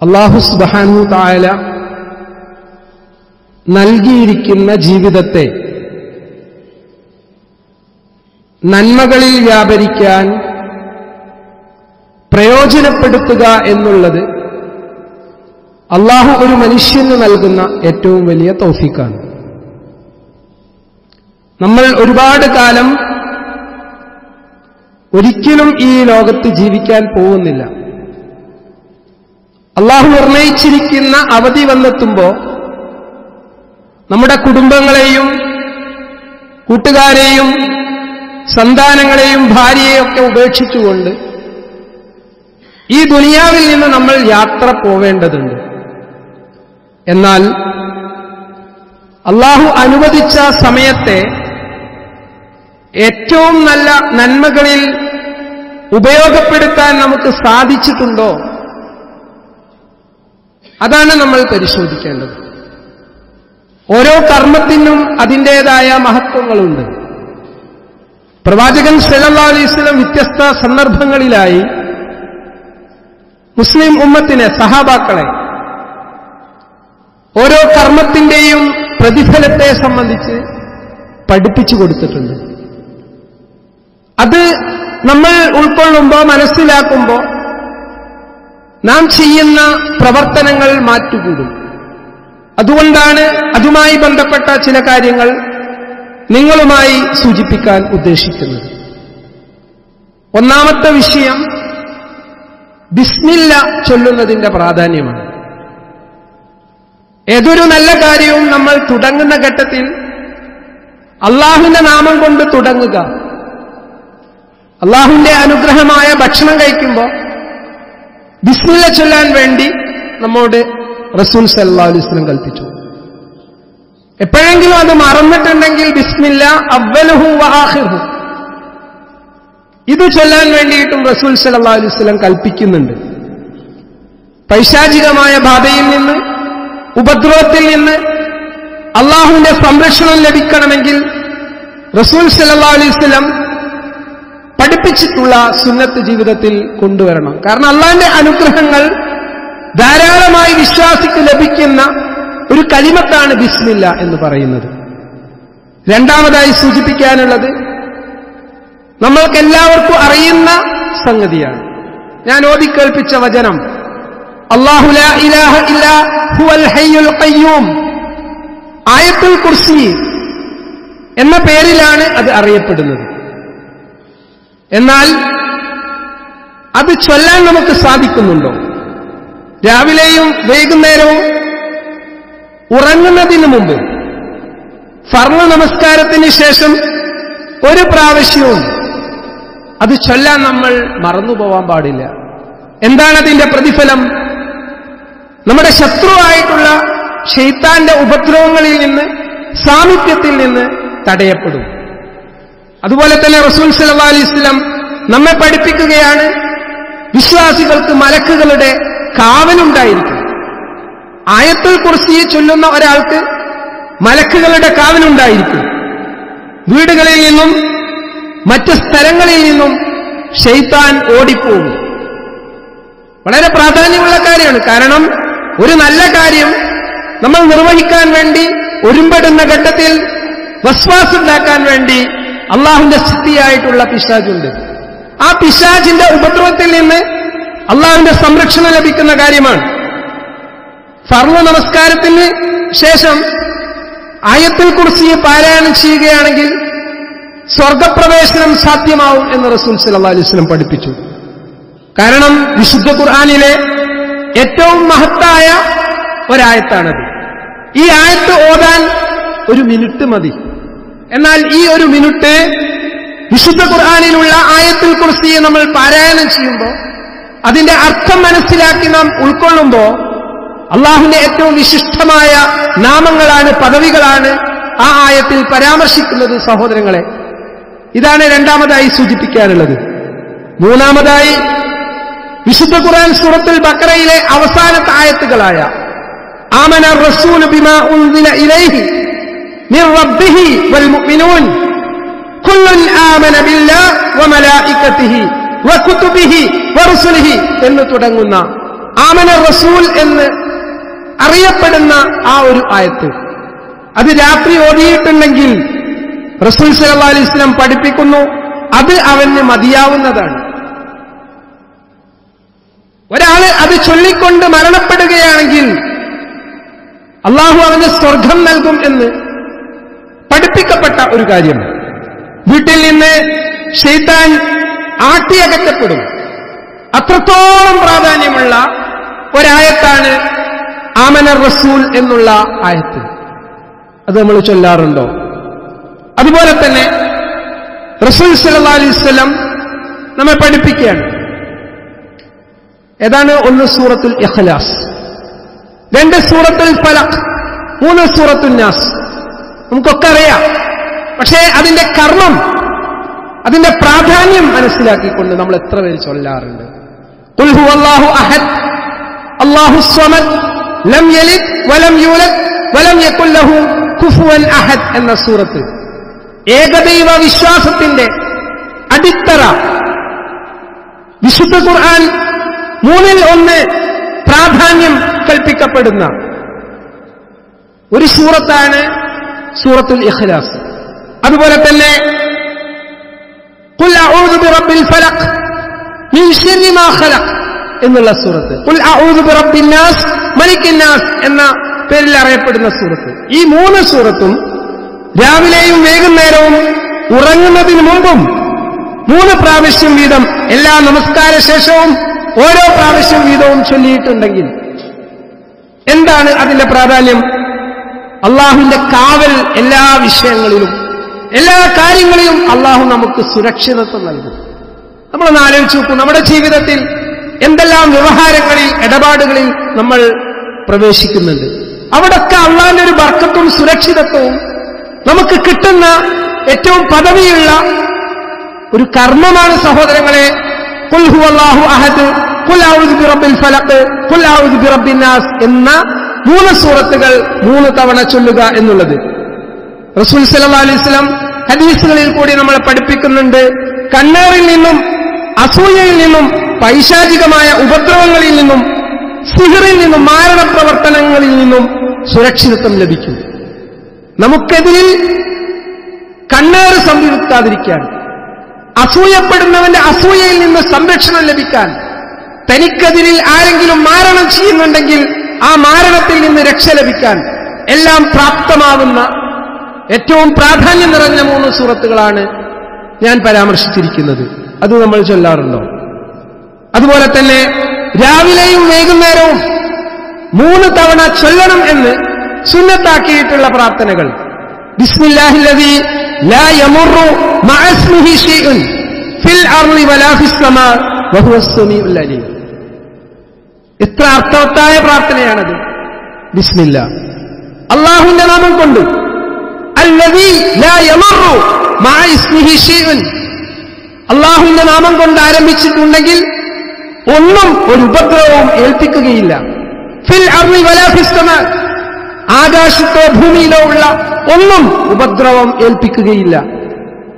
അള്ളാഹു സുബാനു തായാല നൽകിയിരിക്കുന്ന ജീവിതത്തെ നന്മകളിൽ വ്യാപരിക്കാൻ പ്രയോജനപ്പെടുത്തുക എന്നുള്ളത് അള്ളാഹു ഒരു മനുഷ്യന് നൽകുന്ന ഏറ്റവും വലിയ തൗഫീക്കാണ് നമ്മൾ ഒരുപാട് കാലം ഒരിക്കലും ഈ ലോകത്ത് ജീവിക്കാൻ പോകുന്നില്ല. അള്ളാഹു നിർണയിച്ചിരിക്കുന്ന അവധി വന്നെത്തുമ്പോൾ നമ്മുടെ കുടുംബങ്ങളെയും കൂട്ടുകാരെയും സന്താനങ്ങളെയും ഭാര്യയെയൊക്കെ ഉപേക്ഷിച്ചുകൊണ്ട് ഈ ദുനിയാവിൽ നിന്ന് നമ്മൾ യാത്ര പോവേണ്ടതുണ്ട്. എന്നാൽ അള്ളാഹു അനുവദിച്ച സമയത്തെ ഏറ്റവും നല്ല നന്മകളിൽ ഉപയോഗപ്പെടുത്താൻ നമുക്ക് സാധിച്ചിട്ടുണ്ടോ? അതാണ് നമ്മൾ പരിശോധിക്കേണ്ടത്. ഓരോ കർമ്മത്തിനും അതിന്റെതായ മഹത്വങ്ങളുണ്ട്. പ്രവാചകൻ സലല്ലാ അലൈഹി വസല്ലം വ്യത്യസ്ത സന്ദർഭങ്ങളിലായി മുസ്ലിം ഉമ്മത്തിനെ സഹാബാക്കളെ ഓരോ കർമ്മത്തിന്റെയും പ്രതിഫലത്തെ സംബന്ധിച്ച് പഠിപ്പിച്ചു കൊടുത്തിട്ടുണ്ട്. അത് നമ്മൾ ഉൾക്കൊള്ളുമ്പോൾ മനസ്സിലാക്കുമ്പോൾ നാം ചെയ്യുന്ന പ്രവർത്തനങ്ങൾ മാറ്റുകൂടും. അതുകൊണ്ടാണ് അതുമായി ബന്ധപ്പെട്ട ചില കാര്യങ്ങൾ നിങ്ങളുമായി സൂചിപ്പിക്കാൻ ഉദ്ദേശിക്കുന്നത്. ഒന്നാമത്തെ വിഷയം ബിസ്മില്ല ചൊല്ലുന്നതിന്റെ പ്രാധാന്യമാണ്. ഏതൊരു നല്ല കാര്യവും നമ്മൾ തുടങ്ങുന്ന ഘട്ടത്തിൽ അള്ളാഹുവിന്റെ നാമം കൊണ്ട് തുടങ്ങുക. അള്ളാഹുവിന്റെ അനുഗ്രഹമായ ഭക്ഷണം കഴിക്കുമ്പോൾ ബിസ്മില്ല ചൊല്ലാൻ വേണ്ടി നമ്മോട് റസൂൽ സല്ലാ അലുസ്ലം കൽപ്പിച്ചു. എപ്പോഴെങ്കിലും അത് മറന്നിട്ടുണ്ടെങ്കിൽ ബിസ്മില്ല അവലുഹു വഹാഹിർഹു ഇത് ചൊല്ലാൻ വേണ്ടിയിട്ടും റസൂൽ സല്ലാ അലുസ്ലം കൽപ്പിക്കുന്നുണ്ട്. പൈശാചികമായ ബാധയിൽ നിന്ന് ഉപദ്രവത്തിൽ നിന്ന് അള്ളാഹുവിന്റെ സംരക്ഷണം ലഭിക്കണമെങ്കിൽ റസൂൽ സല്ലാ അലൈസ്ലം പഠിപ്പിച്ചിട്ടുള്ള സുന്നത്ത് ജീവിതത്തിൽ കൊണ്ടുവരണം. കാരണം അള്ളാന്റെ അനുഗ്രഹങ്ങൾ ധാരാളമായി വിശ്വാസിക്ക് ലഭിക്കുന്ന ഒരു കലിമത്താണ് ബിസ്മില്ല എന്ന് പറയുന്നത്. രണ്ടാമതായി സൂചിപ്പിക്കാനുള്ളത് നമ്മൾക്കെല്ലാവർക്കും അറിയുന്ന സംഗതിയാണ്. ഞാൻ ഓതിക്കേൾപ്പിച്ച വചനം അള്ളാഹു ലാ ഇലാഹ ഹുവൽ ഖയ്യൂം. ആയത്തുൽ കുർസി എന്ന പേരിലാണ് അത് അറിയപ്പെടുന്നത്. എന്നാൽ അത് ചൊല്ലാൻ നമുക്ക് സാധിക്കുന്നുണ്ടോ? രാവിലെയും വൈകുന്നേരവും ഉറങ്ങുന്നതിന് മുമ്പ് ഫർണ നമസ്കാരത്തിന് ശേഷം ഒരു പ്രാവശ്യവും അത് ചൊല്ലാൻ നമ്മൾ മറന്നുപോവാൻ പാടില്ല. എന്താണ് അതിന്റെ പ്രതിഫലം? നമ്മുടെ ശത്രുവായിട്ടുള്ള ഷെയ്ത്താന്റെ ഉപദ്രവങ്ങളിൽ നിന്ന് സാമീപ്യത്തിൽ നിന്ന് തടയപ്പെടും. അതുപോലെ തന്നെ റസൂൽ സല്ലാ അലൈസ്ലം നമ്മെ പഠിപ്പിക്കുകയാണ് വിശ്വാസികൾക്ക് മലക്കുകളുടെ കാവലുണ്ടായിരിക്കും ആയത്തുൽ കുറിച്ച് ചൊല്ലുന്ന ഒരാൾക്ക് മലക്കുകളുടെ കാവലുണ്ടായിരിക്കും. വീടുകളിൽ നിന്നും മറ്റ് സ്ഥലങ്ങളിൽ നിന്നും ഷെയ്ത്താൻ ഓടിപ്പോകും. വളരെ പ്രാധാന്യമുള്ള കാര്യമാണ്. കാരണം ഒരു നല്ല കാര്യം നമ്മൾ നിർവഹിക്കാൻ വേണ്ടി ഒരുമ്പെടുന്ന ഘട്ടത്തിൽ വസ്വാസുണ്ടാക്കാൻ വേണ്ടി അള്ളാഹുവിന്റെ സ്ഥിതിയായിട്ടുള്ള പിശാജുണ്ട് ആ പിശാജിന്റെ ഉപദ്രവത്തിൽ നിന്ന് അള്ളാഹുവിന്റെ സംരക്ഷണം ലഭിക്കുന്ന കാര്യമാണ്. ഫർവ നമസ്കാരത്തിന് ശേഷം ആയത്തിൽ കുറിച്ച് പാരായണം ചെയ്യുകയാണെങ്കിൽ സ്വർഗപ്രവേശനം സാധ്യമാവും എന്ന് റസൂൽ സല്ലാ അലൈവലം പഠിപ്പിച്ചു. കാരണം വിശുദ്ധ ഖുർആാനിലെ ഏറ്റവും മഹത്തായ ഒരായത്താണത്. ഈ ആയത്ത് ഓതാൻ ഒരു മിനിറ്റ് മതി. എന്നാൽ ഈ ഒരു മിനിറ്റ് വിശുദ്ധ ഖുർആാനിലുള്ള ആയത്തിൽ കുറിച്ച് നമ്മൾ പാരായണം ചെയ്യുമ്പോൾ അതിന്റെ അർത്ഥം മനസ്സിലാക്കി നാം ഉൾക്കൊള്ളുമ്പോൾ അള്ളാഹുവിന്റെ ഏറ്റവും വിശിഷ്ടമായ നാമങ്ങളാണ് പദവികളാണ് ആ ആയത്തിൽ പരാമർശിക്കുന്നത് സഹോദരങ്ങളെ. ഇതാണ് രണ്ടാമതായി സൂചിപ്പിക്കാനുള്ളത്. മൂന്നാമതായി വിശുദ്ധ ഖുർആൻ സൂറത്തുൽ ബക്കറയിലെ അവസാനത്തെ ആയത്തുകളായ ആമന റസൂൽ ബിമാ ഉൻസില ഇലൈഹി മിർ റബ്ബിഹി വൽ മുഅ്മിനൂൻ കുല്ലുൻ بالله وملائكته وكتبه ورسله എന്ന് തുടങ്ങുന്ന ആമന റസൂൽ എന്ന് അറിയപ്പെടുന്ന ആ ഒരു ആയത്ത്. അത് രാത്രി ഓതിയിട്ടുണ്ടെങ്കിൽ റസൂൽ സല്ലാ അലൈഹി സ്വലം പഠിപ്പിക്കുന്നു അത് അവന് മതിയാവുന്നതാണ്. ഒരാൾ അത് ചൊല്ലിക്കൊണ്ട് മരണപ്പെടുകയാണെങ്കിൽ അള്ളാഹു അവന് സ്വർഗം നൽകും എന്ന് പഠിപ്പിക്കപ്പെട്ട ഒരു കാര്യം. വീട്ടിൽ നിന്ന് ഷെയ്ത്താൻ ആട്ടിയകറ്റപ്പെടും. അത്രത്തോളം പ്രാധാന്യമുള്ള ഒരായത്താണ് ആമന റസൂൽ എന്നുള്ള ആയത്ത്. അത് നമ്മൾ ചൊല്ലാറുണ്ടോ? അതുപോലെ തന്നെ റസൂൽ സല്ലാ അലൈവല്ലം നമ്മെ പഠിപ്പിക്കുകയാണ്. ഏതാണ്? ഒന്ന് സൂറത്തുൽ ഇഖ്ലാസ് രണ്ട് സൂറത്തുൽ ഫലഖ് മൂന്ന് സൂറത്തുൽ നാസ്. നമുക്കൊക്കെ അറിയാം. പക്ഷേ അതിന്റെ കർമ്മം അതിന്റെ പ്രാധാന്യം മനസ്സിലാക്കിക്കൊണ്ട് നമ്മൾ എത്ര പേര് ചൊല്ലാറുണ്ട്. അഹദ് ലം യലിദ് വലം യൂലദ് വലം കുഫുവൻ അഹദ് എന്ന സൂറത്ത്. ഏകദൈവ വിശ്വാസത്തിന്റെ അടിത്തറ. വിശുദ്ധ ഖുർആൻ മൂന്നിൽ ഒന്ന് പ്രാധാന്യം കൽപ്പിക്കപ്പെടുന്ന ഒരു സൂറത്താണ് സൂറത്തുൽ ഇഖ്ലാസ്. അതുപോലെ തന്നെ എന്നുള്ള സൂറത്ത്. എന്ന പേരിൽ അറിയപ്പെടുന്ന സൂറത്ത്. ഈ മൂന്ന് സൂറത്തും രാവിലെയും വൈകുന്നേരവും ഉറങ്ങുന്നതിന് മുമ്പും മൂന്ന് പ്രാവശ്യം വീതം എല്ലാ നമസ്കാര ശേഷവും ഓരോ പ്രാവശ്യം വീതവും ചൊല്ലിയിട്ടുണ്ടെങ്കിൽ എന്താണ് അതിന്റെ പ്രാധാന്യം? അള്ളാഹുവിന്റെ കാവൽ എല്ലാ വിഷയങ്ങളിലും എല്ലാ കാര്യങ്ങളിലും അള്ളാഹു നമുക്ക് സുരക്ഷിതത്വം നൽകും. നമ്മളൊന്ന് ആലോചിച്ച് നോക്കൂ നമ്മുടെ ജീവിതത്തിൽ എന്തെല്ലാം വ്യവഹാരങ്ങളിൽ ഇടപാടുകളിൽ നമ്മൾ പ്രവേശിക്കുന്നുണ്ട്. അവിടൊക്കെ അള്ളാഹിന്റെ ഒരു ബർക്കത്തും സുരക്ഷിതത്വവും നമുക്ക് കിട്ടുന്ന ഏറ്റവും പദവിയുള്ള ഒരു കർമ്മമാണ് സഹോദരങ്ങളെ കുൽഹു അള്ളാഹു അഹദ് കുൽ ഔദ് ബിറബിൽ ഫലക്ക് കുൽ ഔദ് ബിറബിൻ നാസ് എന്ന മൂന്ന് സൂറത്തുകൾ മൂന്ന് തവണ ചൊല്ലുക എന്നുള്ളത്. റസൂൽ സലാ അലൈഹി വസല്ലം ഹദീസുകളിൽ കൂടി നമ്മളെ പഠിപ്പിക്കുന്നുണ്ട്. കണ്ണേറിൽ നിന്നും അസൂയയിൽ നിന്നും പൈശാചികമായ ഉപദ്രവങ്ങളിൽ നിന്നും സിഹറിൽ നിന്നും മാരണ പ്രവർത്തനങ്ങളിൽ നിന്നും സുരക്ഷിതത്വം ലഭിക്കും. നമുക്കെതിരിൽ കണ്ണേറ് സംഭവിക്കാതിരിക്കാൻ അസൂയപ്പെടുന്നവന്റെ അസൂയയിൽ നിന്ന് സംരക്ഷണം ലഭിക്കാൻ തനിക്കെതിരിൽ ആരെങ്കിലും മാരണം ചെയ്യുന്നുണ്ടെങ്കിൽ ആ മാരണത്തിൽ നിന്ന് രക്ഷ ലഭിക്കാൻ എല്ലാം പ്രാപ്തമാവുന്ന ഏറ്റവും പ്രാധാന്യം നിറഞ്ഞ മൂന്ന് സൂറത്തുകളാണ് ഞാൻ പരാമർശിച്ചിരിക്കുന്നത്. അത് നമ്മൾ ചൊല്ലാറുണ്ടോ? അതുപോലെ തന്നെ രാവിലെയും വൈകുന്നേരവും മൂന്ന് തവണ ചൊല്ലണം എന്ന് സുന്നത്താക്കിയിട്ടുള്ള പ്രാർത്ഥനകൾ. വഹുവ സമീഉൽ അലീം. എത്ര അർത്ഥവത്തായ പ്രാർത്ഥനയാണത്. ബിസ്മില്ല. അള്ളാഹുവിന്റെ നാമം കൊണ്ട്. അള്ളാഹുവിന്റെ നാമം കൊണ്ട് ആരംഭിച്ചിട്ടുണ്ടെങ്കിൽ ഒന്നും ഒരു ഉപദ്രവവും ഏൽപ്പിക്കുകയില്ല. ഫിൽ അർളി വലാഭിസ്തമ ആകാശത്തോ ഭൂമിയിലോ ഉള്ള ഒന്നും ഉപദ്രവം ഏൽപ്പിക്കുകയില്ല.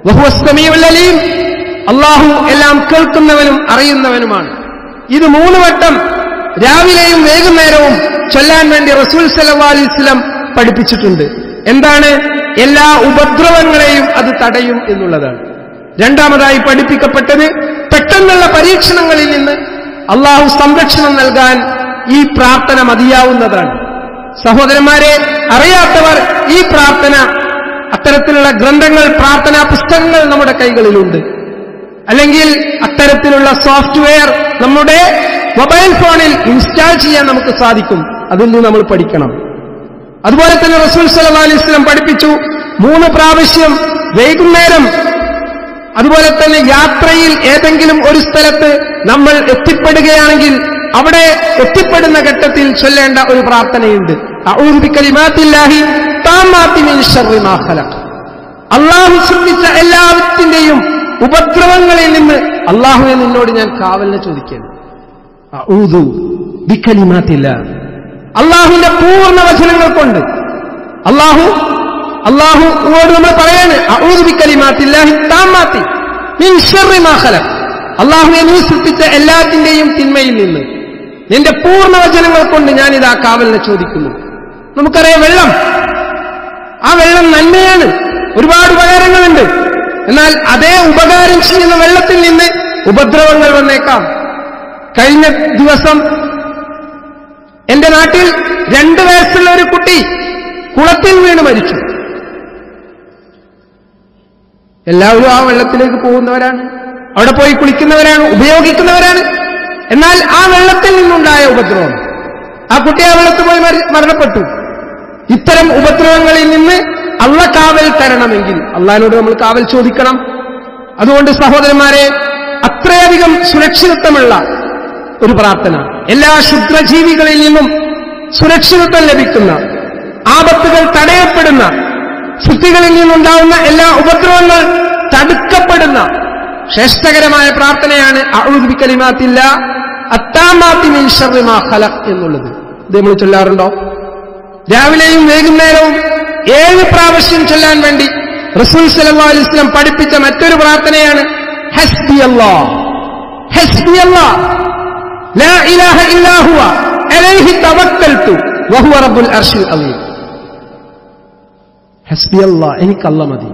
ബഹുവസ്തമീവല്ലലീം അള്ളാഹു എല്ലാം കേൾക്കുന്നവനും അറിയുന്നവനുമാണ്. ഇത് മൂന്ന് വട്ടം രാവിലെയും വൈകുന്നേരവും ചൊല്ലാൻ വേണ്ടി റസൂൽ സല്ലാ പഠിപ്പിച്ചിട്ടുണ്ട്. എന്താണ്? എല്ലാ ഉപദ്രവങ്ങളെയും അത് തടയും എന്നുള്ളതാണ്. രണ്ടാമതായി പഠിപ്പിക്കപ്പെട്ടത് പെട്ടെന്നുള്ള പരീക്ഷണങ്ങളിൽ നിന്ന് അള്ളാഹു സംരക്ഷണം നൽകാൻ ഈ പ്രാർത്ഥന മതിയാവുന്നതാണ്. സഹോദരന്മാരെ അറിയാത്തവർ ഈ പ്രാർത്ഥന അത്തരത്തിലുള്ള ഗ്രന്ഥങ്ങൾ പ്രാർത്ഥനാ പുസ്തകങ്ങൾ നമ്മുടെ കൈകളിലുണ്ട്. അല്ലെങ്കിൽ അത്തരത്തിലുള്ള സോഫ്റ്റ്വെയർ നമ്മുടെ മൊബൈൽ ഫോണിൽ ഇൻസ്റ്റാൾ ചെയ്യാൻ നമുക്ക് സാധിക്കും. അതിൽ നിന്ന് നമ്മൾ പഠിക്കണം. അതുപോലെ തന്നെ റസൂൽ സല്ലാ സ്വലം പഠിപ്പിച്ചു മൂന്ന് പ്രാവശ്യം വൈകുന്നേരം അതുപോലെ തന്നെ യാത്രയിൽ ഏതെങ്കിലും ഒരു സ്ഥലത്ത് നമ്മൾ എത്തിപ്പെടുകയാണെങ്കിൽ അവിടെ എത്തിപ്പെടുന്ന ഘട്ടത്തിൽ ചൊല്ലേണ്ട ഒരു പ്രാർത്ഥനയുണ്ട്. അള്ളാഹു സൃഷ്ടിച്ച എല്ലാത്തിന്റെയും ഉപദ്രവങ്ങളിൽ നിന്ന് അള്ളാഹുവെ നിന്നോട് ഞാൻ കാവലിനെ ചോദിക്കുന്നു അള്ളാഹുവിന്റെ പൂർണ വചനങ്ങൾ കൊണ്ട് അള്ളാഹു അള്ളാഹു നമ്മൾ പറയാണ് അള്ളാഹുവെ നീ സൃഷ്ടിച്ച എല്ലാത്തിന്റെയും തിന്മയിൽ നിന്ന് നിന്റെ പൂർണ വചനങ്ങൾ കൊണ്ട് ഞാനിതാ കാവലിനെ ചോദിക്കുന്നു. നമുക്കറിയാം വെള്ളം. ആ വെള്ളം നന്മയാണ്. ഒരുപാട് ഉപകാരങ്ങളുണ്ട്. എന്നാൽ അതേ ഉപകാരം ചെയ്യുന്ന വെള്ളത്തിൽ നിന്ന് ഉപദ്രവങ്ങൾ വന്നേക്കാം. കഴിഞ്ഞ ദിവസം എന്റെ നാട്ടിൽ രണ്ട് വയസ്സുള്ള ഒരു കുട്ടി കുളത്തിൽ വീണ് മരിച്ചു. എല്ലാവരും ആ വെള്ളത്തിലേക്ക് പോകുന്നവരാണ്. അവിടെ പോയി കുളിക്കുന്നവരാണ് ഉപയോഗിക്കുന്നവരാണ്. എന്നാൽ ആ വെള്ളത്തിൽ നിന്നുണ്ടായ ഉപദ്രവം. ആ കുട്ടി ആ വെള്ളത്തിൽ പോയി മരണപ്പെട്ടു. ഇത്തരം ഉപദ്രവങ്ങളിൽ നിന്ന് അള്ള കാവൽ തരണമെങ്കിൽ അള്ളഹാനോട് നമ്മൾ കാവൽ ചോദിക്കണം. അതുകൊണ്ട് സഹോദരന്മാരെ അത്രയധികം സുരക്ഷിതത്വമുള്ള ഒരു പ്രാർത്ഥന. എല്ലാ ക്ഷുദ്രജീവികളിൽ നിന്നും സുരക്ഷിതത്വം ലഭിക്കുന്ന ആപത്തുകൾ തടയപ്പെടുന്ന സൃഷ്ടികളിൽ നിന്നുണ്ടാവുന്ന എല്ലാ ഉപദ്രവങ്ങൾ തടുക്കപ്പെടുന്ന ശ്രേഷ്ഠകരമായ പ്രാർത്ഥനയാണ് അഴുതിക്കലിമാത്തില്ല അത്താമാത്തി മിൻഷറിമാ ഖലഖ് എന്നുള്ളത്. ഇത് നമ്മൾ ചൊല്ലാറുണ്ടോ? രാവിലെയും വൈകുന്നേരവും ഏഴ് പ്രാവശ്യം ചൊല്ലാൻ വേണ്ടി റസൂൽ സലഹ് അലി ഇസ്ലാം പഠിപ്പിച്ച മറ്റൊരു പ്രാർത്ഥനയാണ് ഹസ്ബി ഹസ്ബി ലാ ഇലാഹ അലൈഹി റബ്ബുൽ അലീം. ഹസ്ബി എനിക്ക് അല്ല മതി.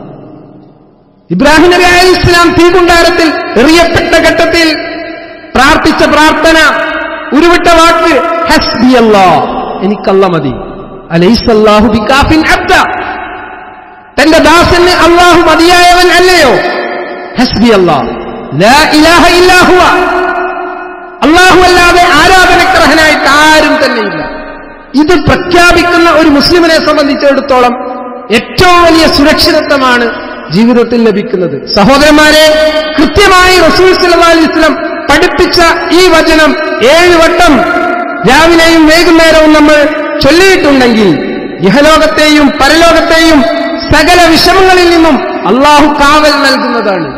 ഇബ്രാഹിം നബി അലൈഹി ഇസ്ലാം തീകുണ്ടാരത്തിൽ എറിയപ്പെട്ട ഘട്ടത്തിൽ പ്രാർത്ഥിച്ച പ്രാർത്ഥന ഉരുവിട്ട വാക്ക് ഹസ്ബി അല്ലാഹ് എനിക്കല്ല മതി. തന്റെ ദാസന് അള്ളാഹു മതിയായവൻ അല്ലയോ? ഹസ്ബി ഹുവ. അള്ളാഹു അല്ലാതെ ആരാധനഗ്രഹനായിട്ട് ആരും തന്നെയില്ല ഇത് പ്രഖ്യാപിക്കുന്ന ഒരു മുസ്ലിമിനെ സംബന്ധിച്ചിടത്തോളം ഏറ്റവും വലിയ സുരക്ഷിതത്വമാണ് ജീവിതത്തിൽ ലഭിക്കുന്നത്. സഹോദരന്മാരെ കൃത്യമായി റസൂൽ സലിസ്ലം പഠിപ്പിച്ച ഈ വചനം ഏഴ് വട്ടം രാവിലെയും വൈകുന്നേരവും നമ്മൾ ചൊല്ലിയിട്ടുണ്ടെങ്കിൽ ഇഹലോകത്തെയും പരലോകത്തെയും സകല വിഷമങ്ങളിൽ നിന്നും അള്ളാഹു കാവൽ നൽകുന്നതാണ്.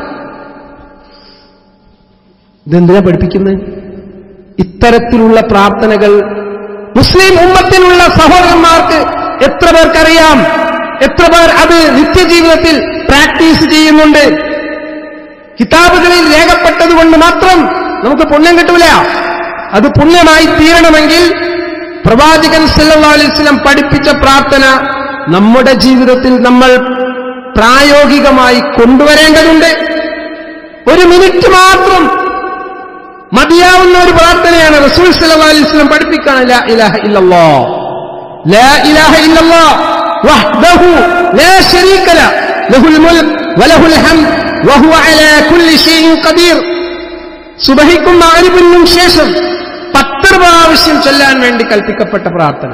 ഇതെന്തിനാ പഠിപ്പിക്കുന്നത്? ഇത്തരത്തിലുള്ള പ്രാർത്ഥനകൾ മുസ്ലിം ഉമ്മത്തിലുള്ള സഹോദരന്മാർക്ക് എത്ര പേർക്കറിയാം? എത്ര പേർ അത് നിത്യജീവിതത്തിൽ പ്രാക്ടീസ് ചെയ്യുന്നുണ്ട്? കിതാബുകളിൽ രേഖപ്പെട്ടതുകൊണ്ട് മാത്രം നമുക്ക് പുണ്യം കിട്ടൂല. അത് പുണ്യമായി തീരണമെങ്കിൽ പ്രവാചകൻ വസല്ലം പഠിപ്പിച്ച പ്രാർത്ഥന നമ്മുടെ ജീവിതത്തിൽ നമ്മൾ പ്രായോഗികമായി കൊണ്ടുവരേണ്ടതുണ്ട്. ഒരു മിനിറ്റ് മാത്രം മതിയാവുന്ന ഒരു പ്രാർത്ഥനയാണ് റസൂൽ വസല്ലം പഠിപ്പിക്കാൻ ഇലാഹ സുബഹിക്കും മഗ്രിബിനും ശേഷം പത്ത് പ്രാവശ്യം ചൊല്ലാൻ വേണ്ടി കൽപ്പിക്കപ്പെട്ട പ്രാർത്ഥന.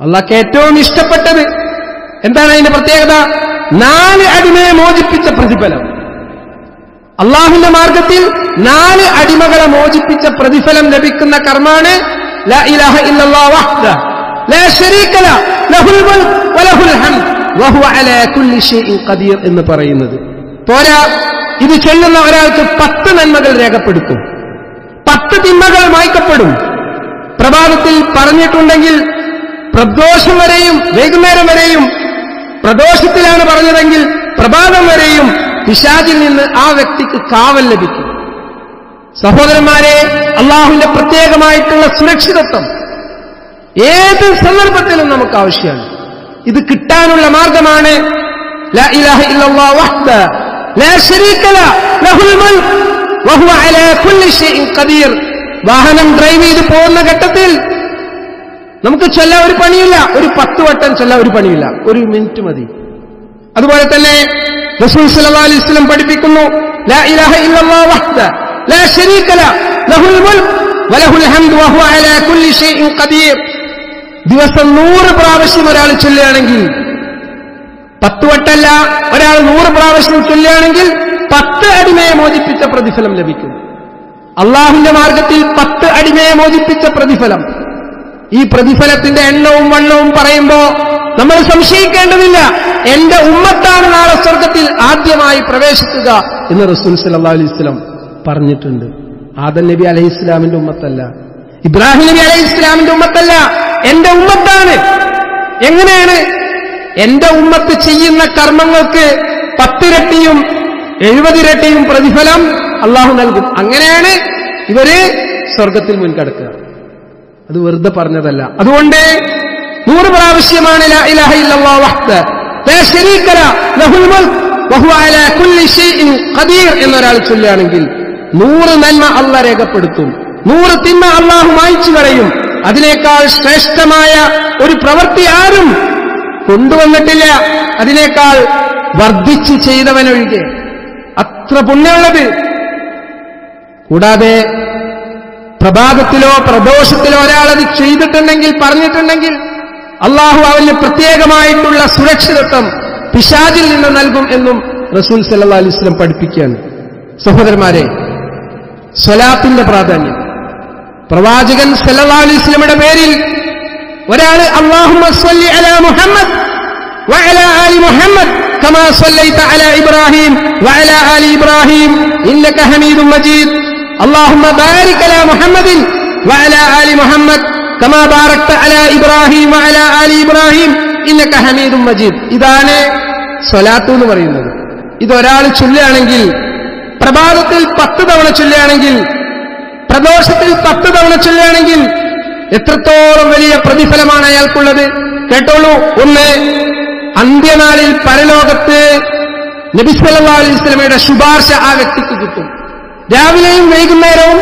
അള്ളാഹ്ക്ക് ഏറ്റവും ഇഷ്ടപ്പെട്ടത് എന്താണ് അതിന്റെ പ്രത്യേകത? നാല് അടിമയെ മോചിപ്പിച്ച പ്രതിഫലം. അള്ളാഹുവിന്റെ മാർഗത്തിൽ നാല് അടിമകളെ മോചിപ്പിച്ച പ്രതിഫലം ലഭിക്കുന്ന കർമാണ് എന്ന് പറയുന്നത്. പോരാ ഇത് ചൊല്ലുന്ന ഒരാൾക്ക് പത്ത് നന്മകൾ രേഖപ്പെടുത്തും. പത്ത് തിന്മകൾ മായ്ക്കപ്പെടും. പ്രഭാതത്തിൽ പറഞ്ഞിട്ടുണ്ടെങ്കിൽ പ്രദോഷം വരെയും വൈകുന്നേരം വരെയും പ്രദോഷത്തിലാണ് പറഞ്ഞതെങ്കിൽ പ്രഭാതം വരെയും പിശാചിൽ നിന്ന് ആ വ്യക്തിക്ക് കാവൽ ലഭിക്കും. സഹോദരന്മാരെ അള്ളാഹുവിന്റെ പ്രത്യേകമായിട്ടുള്ള സുരക്ഷിതത്വം ഏത് സന്ദർഭത്തിലും നമുക്ക് ആവശ്യമാണ്. ഇത് കിട്ടാനുള്ള മാർഗമാണ് വാഹനം ഡ്രൈവ് ചെയ്ത് പോകുന്ന ഘട്ടത്തിൽ നമുക്ക് ചൊല്ലാൻ ഒരു പണിയില്ല. ഒരു പത്ത് വട്ടം ചൊല്ലാൻ ഒരു പണിയില്ല. ഒരു മിനിറ്റ് മതി. അതുപോലെ തന്നെ റസൂൽ അലൈഹി പഠിപ്പിക്കുന്നു ദിവസം നൂറ് പ്രാവശ്യം ഒരാൾ ചൊല്ലുകയാണെങ്കിൽ പത്ത് വട്ടല്ല ഒരാൾ നൂറ് പ്രാവശ്യം ചൊല്ലുകയാണെങ്കിൽ പത്ത് അടിമയെ മോചിപ്പിച്ച പ്രതിഫലം ലഭിക്കും. അള്ളാഹുവിന്റെ മാർഗത്തിൽ പത്ത് അടിമയെ മോചിപ്പിച്ച പ്രതിഫലം. ഈ പ്രതിഫലത്തിന്റെ എണ്ണവും വണ്ണവും പറയുമ്പോ നമ്മൾ സംശയിക്കേണ്ടതില്ല. എന്റെ ഉമ്മത്താണ് നാളെ സ്വർഗത്തിൽ ആദ്യമായി പ്രവേശിക്കുക എന്ന് റസൂൽ സല്ലാ അലൈഹി വസല്ലം പറഞ്ഞിട്ടുണ്ട്. ആദം നബി അലൈഹി ഇസ്ലാമിന്റെ ഉമ്മത്തല്ല. ഇബ്രാഹിം നബി അലൈഹി ഇസ്ലാമിന്റെ ഉമ്മത്തല്ല. എന്റെ ഉമ്മത്താണ്. എങ്ങനെയാണ്? എന്റെ ഉമ്മത്ത് ചെയ്യുന്ന കർമ്മങ്ങൾക്ക് പത്തിരട്ടിയും എഴുപതിരട്ടിയും പ്രതിഫലം അള്ളാഹു നൽകും. അങ്ങനെയാണ് ഇവർ സ്വർഗത്തിൽ മുൻകടക്കുക അത് വെറുതെ പറഞ്ഞതല്ല. അതുകൊണ്ട് നൂറ് പ്രാവശ്യമാണ് എന്നൊരാൾ ചൊല്ലുകയാണെങ്കിൽ നൂറ് നന്മ അല്ല രേഖപ്പെടുത്തും. നൂറ് തിന്മ അള്ളാഹു മായ്ച്ചു കളയും. അതിനേക്കാൾ ശ്രേഷ്ഠമായ ഒരു പ്രവൃത്തി ആരും കൊണ്ടുവന്നിട്ടില്ല. അതിനേക്കാൾ വർദ്ധിച്ച് ചെയ്തവനൊഴികെ. അത്ര പുണ്യമുള്ളത്. കൂടാതെ പ്രഭാതത്തിലോ പ്രദോഷത്തിലോ ഒരാളത് ചെയ്തിട്ടുണ്ടെങ്കിൽ പറഞ്ഞിട്ടുണ്ടെങ്കിൽ അള്ളാഹു അവന് പ്രത്യേകമായിട്ടുള്ള സുരക്ഷിതത്വം പിശാചിൽ നിന്ന് നൽകും എന്നും റസൂൽ സല്ലാ അലിസ്ലം പഠിപ്പിക്കുകയാണ്. സഹോദരന്മാരെ സ്വലാത്തിന്റെ പ്രാധാന്യം. പ്രവാചകൻ സല്ലാ അലിസ്ലമിയുടെ പേരിൽ ഒരാൾ അള്ളാഹു മുഹമ്മദ് وعلى آل محمد كما صليت على إبراهيم وعلى آل إبراهيم إنك حميد مجيد اللهم بارك على محمد وعلى آل محمد كما باركت على إبراهيم وعلى آل إبراهيم إنك حميد مجيد ഇതാണ് സ്വലാത്തു എന്ന് പറയുന്നത് ഇതൊരാൾ ചൊല്ലുകയാണെങ്കിൽ പ്രഭാതത്തിൽ പത്ത് തവണ ചൊല്ലുകയാണെങ്കിൽ പ്രദോഷത്തിൽ പത്ത് തവണ ചൊല്ലുകയാണെങ്കിൽ എത്രത്തോളം വലിയ പ്രതിഫലമാണ് അയാൾക്കുള്ളത് കേട്ടോളൂ ഒന്ന് അന്ത്യനാളിൽ പരലോകത്ത് നബിസ്വല്ലാ അലൈഹി സ്വലമയുടെ ശുപാർശ ആ വ്യക്തിക്ക് കിട്ടും. രാവിലെയും വൈകുന്നേരവും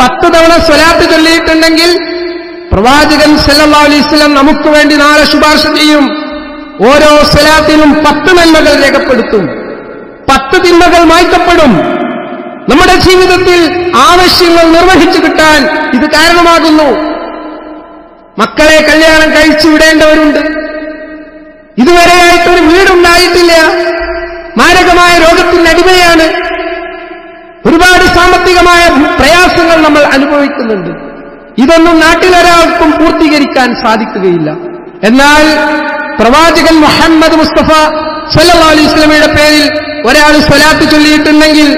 പത്ത് തവണ സ്വലാത്ത് ചൊല്ലിയിട്ടുണ്ടെങ്കിൽ പ്രവാചകൻ സല്ലാ അലൈസ്ലം നമുക്ക് വേണ്ടി നാളെ ശുപാർശ ചെയ്യും. ഓരോ സ്വലാത്തിനും പത്ത് നന്മകൾ രേഖപ്പെടുത്തും. പത്ത് തിന്മകൾ മായ്ക്കപ്പെടും. നമ്മുടെ ജീവിതത്തിൽ ആവശ്യങ്ങൾ നിർവഹിച്ചു കിട്ടാൻ ഇത് കാരണമാകുന്നു. മക്കളെ കല്യാണം കഴിച്ചു വിടേണ്ടവരുണ്ട്. ഇതുവരെയായിട്ടൊരു വീടുണ്ടായിട്ടില്ല. മാരകമായ രോഗത്തിന് അടിമയാണ്. ഒരുപാട് സാമ്പത്തികമായ പ്രയാസങ്ങൾ നമ്മൾ അനുഭവിക്കുന്നുണ്ട്. ഇതൊന്നും നാട്ടിലൊരാൾക്കും പൂർത്തീകരിക്കാൻ സാധിക്കുകയില്ല. എന്നാൽ പ്രവാചകൻ മുഹമ്മദ് മുസ്തഫ സല്ലാ അലൈഹി സ്വലമയുടെ പേരിൽ ഒരാൾ സ്വലാത്ത് ചൊല്ലിയിട്ടുണ്ടെങ്കിൽ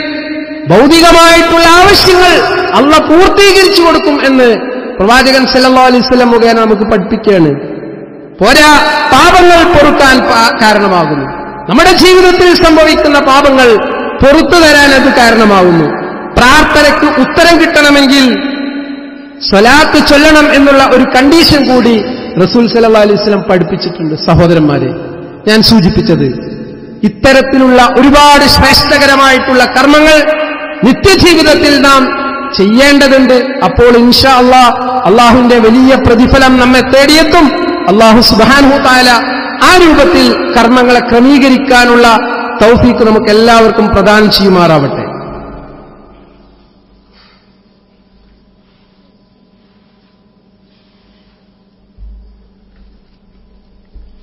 ഭൗതികമായിട്ടുള്ള ആവശ്യങ്ങൾ അള്ള പൂർത്തീകരിച്ചു കൊടുക്കും എന്ന് പ്രവാചകൻ സല്ലാ അലൈഹി സ്വലം മുഖേന നമുക്ക് പഠിപ്പിക്കുകയാണ്. പോരാ പാപങ്ങൾ പൊറുക്കാൻ കാരണമാകുന്നു. നമ്മുടെ ജീവിതത്തിൽ സംഭവിക്കുന്ന പാപങ്ങൾ പൊറത്തു തരാൻ അത് കാരണമാകുന്നു. പ്രാർത്ഥനയ്ക്ക് ഉത്തരം കിട്ടണമെങ്കിൽ സ്വലാത്ത് ചൊല്ലണം എന്നുള്ള ഒരു കണ്ടീഷൻ കൂടി റസൂൽ സല്ലാ അലൈഹി സ്വലം പഠിപ്പിച്ചിട്ടുണ്ട് സഹോദരന്മാരെ. ഞാൻ സൂചിപ്പിച്ചത് ഇത്തരത്തിലുള്ള ഒരുപാട് ശ്രേഷ്ഠകരമായിട്ടുള്ള കർമ്മങ്ങൾ നിത്യജീവിതത്തിൽ നാം ചെയ്യേണ്ടതുണ്ട്. അപ്പോൾ ഇൻഷാ അള്ളാഹ് അള്ളാഹുവിന്റെ വലിയ പ്രതിഫലം നമ്മെ തേടിയെത്തും. അള്ളാഹു സുബാൻഹു താല ആ രൂപത്തിൽ കർമ്മങ്ങളെ ക്രമീകരിക്കാനുള്ള തൗഫീക്ക് നമുക്ക് എല്ലാവർക്കും പ്രദാനം ചെയ്യുമാറാവട്ടെ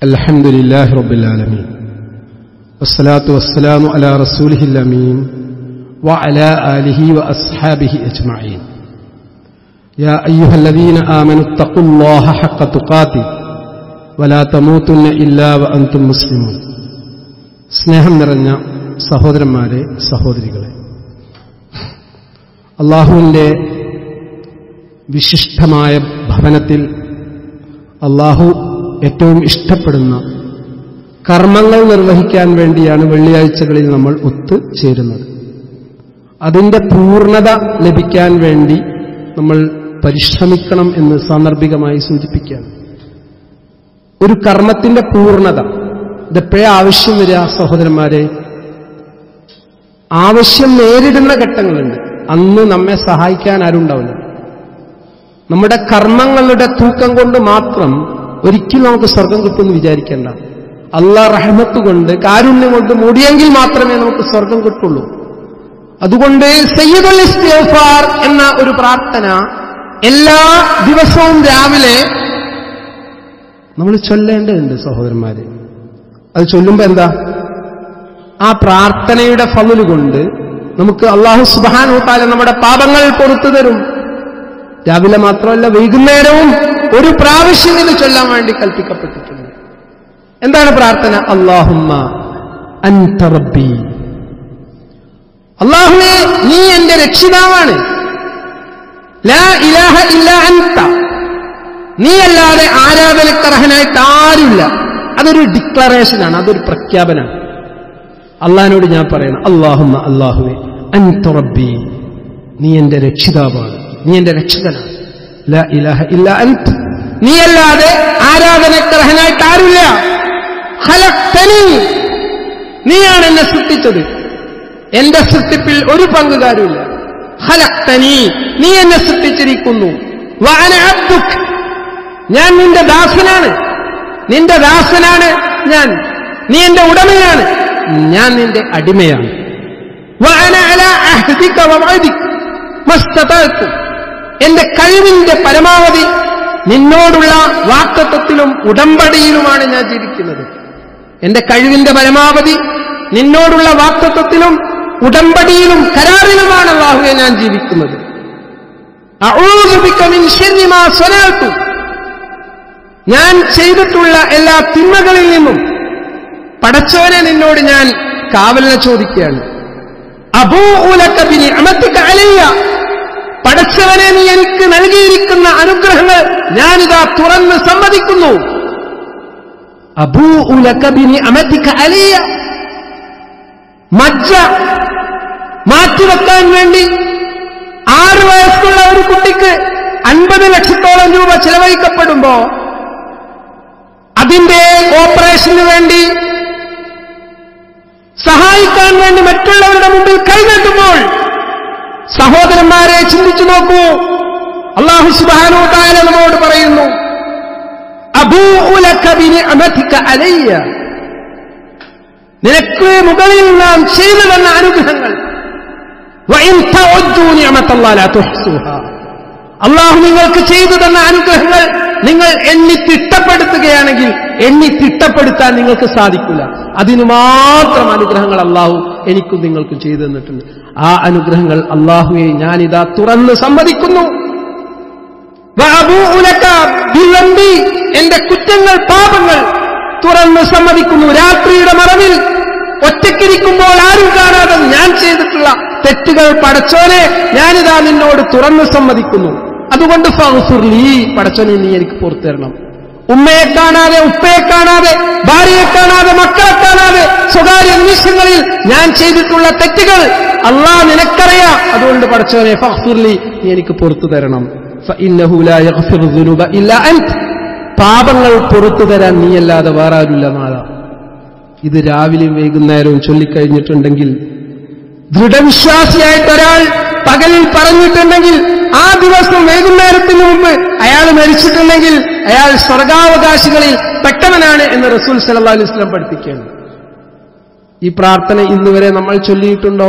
الحمد لله رب العالمين والصلاة والسلام على رسوله الأمين وعلى آله وأصحابه أجمعين يا أيها الذين آمنوا اتقوا الله حق تقاته വലാ തമൂത്തുന്ന ഇല്ലാ വ അന്തും മുസ്ലിമും സ്നേഹം നിറഞ്ഞ സഹോദരന്മാരെ സഹോദരികളെ. അള്ളാഹുവിന്റെ വിശിഷ്ടമായ ഭവനത്തിൽ അള്ളാഹു ഏറ്റവും ഇഷ്ടപ്പെടുന്ന കർമ്മങ്ങൾ നിർവഹിക്കാൻ വേണ്ടിയാണ് വെള്ളിയാഴ്ചകളിൽ നമ്മൾ ഒത്തു ചേരുന്നത്. അതിന്റെ പൂർണത ലഭിക്കാൻ വേണ്ടി നമ്മൾ പരിശ്രമിക്കണം എന്ന് സാന്ദർഭികമായി സൂചിപ്പിക്കുകയാണ്. ഒരു കർമ്മത്തിന്റെ പൂർണത. ഇതെപ്പോഴേ ആവശ്യം വരിക സഹോദരന്മാരെ? ആവശ്യം നേരിടുന്ന ഘട്ടങ്ങളുണ്ട്. അന്ന് നമ്മെ സഹായിക്കാൻ ആരുണ്ടാവില്ല നമ്മുടെ കർമ്മങ്ങളുടെ തൂക്കം കൊണ്ട് മാത്രം ഒരിക്കലും നമുക്ക് സ്വർഗം കിട്ടുമെന്ന് വിചാരിക്കേണ്ട. അള്ളാ റഹ്മത്ത് കൊണ്ട് കാരുണ്യം കൊണ്ട് മൂടിയെങ്കിൽ മാത്രമേ നമുക്ക് സ്വർഗം കിട്ടുള്ളൂ. അതുകൊണ്ട് സയ്യിദുൽ ഇസ്തിഗ്ഫാർ എന്ന ഒരു പ്രാർത്ഥന എല്ലാ ദിവസവും രാവിലെ നമ്മൾ ചൊല്ലേണ്ടതുണ്ട് സഹോദരന്മാരെ. അത് ചൊല്ലുമ്പോ എന്താ? ആ പ്രാർത്ഥനയുടെ ഫലു കൊണ്ട് നമുക്ക് അള്ളാഹു സുബാനൂട്ടാല നമ്മുടെ പാപങ്ങൾ പൊറത്തു തരും. രാവിലെ മാത്രമല്ല വൈകുന്നേരവും ഒരു പ്രാവശ്യം ഇത് ചൊല്ലാൻ വേണ്ടി കൽപ്പിക്കപ്പെട്ടിട്ടുണ്ട്. എന്താണ് പ്രാർത്ഥന? അള്ളാഹുമ്മ അൻത റബ്ബി. അള്ളാഹുവെ നീ എന്റെ രക്ഷിതാവാണ്. ലാ ഇലാഹ ഇല്ല അൻത. നീയല്ലാതെ ആരാധനക്കർഹനായിട്ട് ആരുമില്ല. അതൊരു ഡിക്ലറേഷനാണ് അതൊരു പ്രഖ്യാപനമാണ്. അള്ളഹാനോട് ഞാൻ പറയണം അള്ളാഹുമ്മ അള്ളാഹുവെ അൻതുറബി നീ എന്റെ രക്ഷിതാവാണ് നീ എന്റെ രക്ഷകനാണ്. ലാ ഇലാഹ ഇല്ല നീയല്ലാതെ ആരാധനക്കർഹനായിട്ട് ആരുമില്ല. നീയാണ് എന്നെ സൃഷ്ടിച്ചത്. എന്റെ സൃഷ്ടിപ്പിൽ ഒരു പങ്കുകാരുമില്ല. ഹലക്തനി നീ എന്നെ സൃഷ്ടിച്ചിരിക്കുന്നു. ഞാൻ നിന്റെ ദാസനാണ്. നിന്റെ ദാസനാണ് ഞാൻ. നീ എന്റെ ഉടമയാണ്. ഞാൻ നിന്റെ അടിമയാണ്. എന്റെ കഴിവിന്റെ പരമാവധി നിന്നോടുള്ള വാക്തത്വത്തിലും ഉടമ്പടിയിലുമാണ് ഞാൻ ജീവിക്കുന്നത്. എന്റെ കഴിവിന്റെ പരമാവധി നിന്നോടുള്ള വാക്തത്വത്തിലും ഉടമ്പടിയിലും കരാറിലുമാണ് ബാഹുവെ ഞാൻ ജീവിക്കുന്നത്. അഴൂപിക്കമിൻ ശരിമാ സ്വനാത്തു ഞാൻ ചെയ്തിട്ടുള്ള എല്ലാ തിന്മകളിൽ നിന്നും പടച്ചവനെ നിന്നോട് ഞാൻ കാവലിനെ ചോദിക്കുകയാണ്. അബൂലക്കബിനി അമത്തിക്ക് അലയ്യ. പടച്ചവനെ നീ എനിക്ക് നൽകിയിരിക്കുന്ന അനുഗ്രഹങ്ങൾ ഞാനിതാ തുറന്ന് സമ്മതിക്കുന്നു. അബൂലക്കബിനി അമത്തിക്ക് അലയ്യ. മജ്ജ മാറ്റിവെക്കാൻ വേണ്ടി ആറ് വയസ്സുള്ള ഒരു കുട്ടിക്ക് അൻപത് ലക്ഷത്തോളം രൂപ ചെലവഴിക്കപ്പെടുമ്പോ അതിന്റെ കോപ്പറേഷന് വേണ്ടി സഹായിക്കാൻ വേണ്ടി മറ്റുള്ളവരുടെ മുമ്പിൽ കൈനീട്ടുമ്പോൾ സഹോദരന്മാരെ ചിന്തിച്ചു നോക്കൂ. അള്ളാഹു സുബാനു നമ്മോട് പറയുന്നു അലയ്യ. നിനക്ക് മുകളിൽ നാം ചെയ്തു തന്ന അനുഗ്രഹങ്ങൾ അള്ളാഹു നിങ്ങൾക്ക് ചെയ്തു തന്ന അനുഗ്രഹങ്ങൾ നിങ്ങൾ എണ്ണി തിട്ടപ്പെടുത്തുകയാണെങ്കിൽ എണ്ണി തിട്ടപ്പെടുത്താൻ നിങ്ങൾക്ക് സാധിക്കില്ല. അതിനു മാത്രം അനുഗ്രഹങ്ങൾ അള്ളാഹു എനിക്കും നിങ്ങൾക്കും ചെയ്തു തന്നിട്ടുണ്ട്. ആ അനുഗ്രഹങ്ങൾ അള്ളാഹുവെ ഞാനിതാ തുറന്ന് സമ്മതിക്കുന്നു. എന്റെ കുറ്റങ്ങൾ പാപങ്ങൾ തുറന്ന് സമ്മതിക്കുന്നു. രാത്രിയുടെ മറവിൽ ഒറ്റക്കിരിക്കുമ്പോൾ ആരും കാണാതെ ഞാൻ ചെയ്തിട്ടുള്ള തെറ്റുകൾ പടച്ചോനെ ഞാനിതാ നിന്നോട് തുറന്ന് സമ്മതിക്കുന്നു. അതുകൊണ്ട് ഫഗ്ഫിർലി പടച്ചോനെ നീ എനിക്ക് പുറത്തു തരണം. ഉമ്മയെ കാണാതെ ഉപ്പയെ കാണാതെ ഭാര്യയെ കാണാതെ മക്കളെ കാണാതെ സ്വകാര്യ നിമിഷങ്ങളിൽ ഞാൻ ചെയ്തിട്ടുള്ള തെറ്റുകൾ അള്ളാ നിനക്കറിയാം. അതുകൊണ്ട് പഠിച്ചവനെ ഫഹസുർലി നീ എനിക്ക് പുറത്തു തരണം. പാപങ്ങൾ പുറത്തു തരാൻ നീയല്ലാതെ വേറെ ആരുമില്ല നാളെ ഇത് രാവിലെയും വൈകുന്നേരവും ചൊല്ലിക്കഴിഞ്ഞിട്ടുണ്ടെങ്കിൽ ദൃഢവിശ്വാസിയായിട്ടൊരാൾ പകലിൽ പറഞ്ഞിട്ടുണ്ടെങ്കിൽ ആ ദിവസം വൈകുന്നേരത്തിന് മുമ്പ് അയാൾ മരിച്ചിട്ടുണ്ടെങ്കിൽ അയാൾ സ്വർഗാവകാശികളിൽ പെട്ടവനാണ് എന്ന് റസൂൽ സല്ലാ സ്വലം പഠിപ്പിക്കുകയാണ്. ഈ പ്രാർത്ഥന ഇന്നുവരെ നമ്മൾ ചൊല്ലിയിട്ടുണ്ടോ?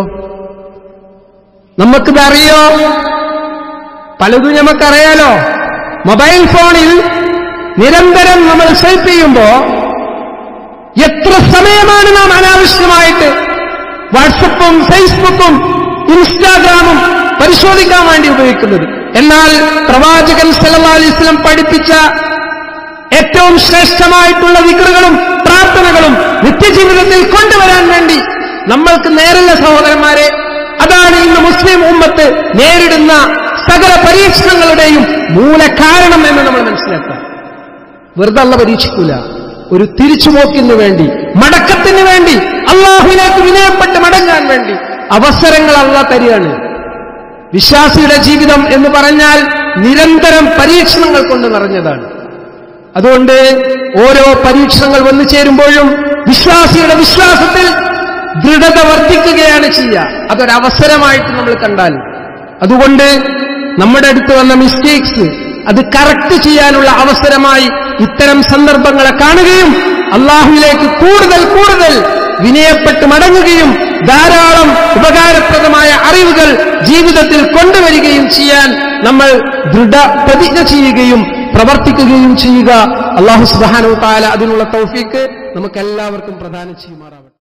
നമുക്കിത് അറിയോ? പലതും നമുക്കറിയാലോ. മൊബൈൽ ഫോണിൽ നിരന്തരം നമ്മൾ സ്വൈപ്പ് ചെയ്യുമ്പോ എത്ര സമയമാണ് നാം അനാവശ്യമായിട്ട് വാട്സപ്പും ഫേസ്ബുക്കും ഇൻസ്റ്റാഗ്രാമും പരിശോധിക്കാൻ വേണ്ടി ഉപയോഗിക്കുന്നത്. എന്നാൽ പ്രവാചകൻ സല്ലല്ലാഹു അലൈഹി പഠിപ്പിച്ച ഏറ്റവും ശ്രേഷ്ഠമായിട്ടുള്ള വിക്രുകളും പ്രാർത്ഥനകളും നിത്യജീവിതത്തിൽ കൊണ്ടുവരാൻ വേണ്ടി നമ്മൾക്ക് നേരല്ല സഹോദരന്മാരെ അതാണ് ഇന്ന് മുസ്ലിം ഉമ്മത്ത് നേരിടുന്ന സകല പരീക്ഷണങ്ങളുടെയും മൂലകാരണം എന്ന് നമ്മൾ മനസ്സിലാക്കുക. വെറുതെ അല്ല പരീക്ഷിക്കൂല. ഒരു തിരിച്ചുപോക്കിന് വേണ്ടി മടക്കത്തിന് വേണ്ടി അള്ളാഹുവിനേക്ക് വിനയപ്പെട്ട് മടങ്ങാൻ വേണ്ടി അവസരങ്ങൾ അല്ല തരികയാണ് വിശ്വാസിയുടെ ജീവിതം എന്ന് പറഞ്ഞാൽ നിരന്തരം പരീക്ഷണങ്ങൾ കൊണ്ട് നിറഞ്ഞതാണ്. അതുകൊണ്ട് ഓരോ പരീക്ഷണങ്ങൾ വന്നു ചേരുമ്പോഴും വിശ്വാസിയുടെ വിശ്വാസത്തിൽ ദൃഢത വർദ്ധിക്കുകയാണ് ചെയ്യുക. അതൊരവസരമായിട്ട് നമ്മൾ കണ്ടാൽ. അതുകൊണ്ട് നമ്മുടെ അടുത്ത് വന്ന മിസ്റ്റേക്സ് അത് കറക്റ്റ് ചെയ്യാനുള്ള അവസരമായി ഇത്തരം സന്ദർഭങ്ങളെ കാണുകയും അള്ളാഹുവിലേക്ക് കൂടുതൽ കൂടുതൽ വിനയപ്പെട്ട് മടങ്ങുകയും ധാരാളം ഉപകാരപ്രദമായ അറിവുകൾ ജീവിതത്തിൽ കൊണ്ടുവരികയും ചെയ്യാൻ നമ്മൾ ദൃഢ പ്രതിജ്ഞ ചെയ്യുകയും പ്രവർത്തിക്കുകയും ചെയ്യുക. അള്ളാഹു സുബാനു താല അതിനുള്ള തൗഫീക്ക് നമുക്കെല്ലാവർക്കും പ്രധാനം പ്രദാനം ചെയ്യുമാറാവും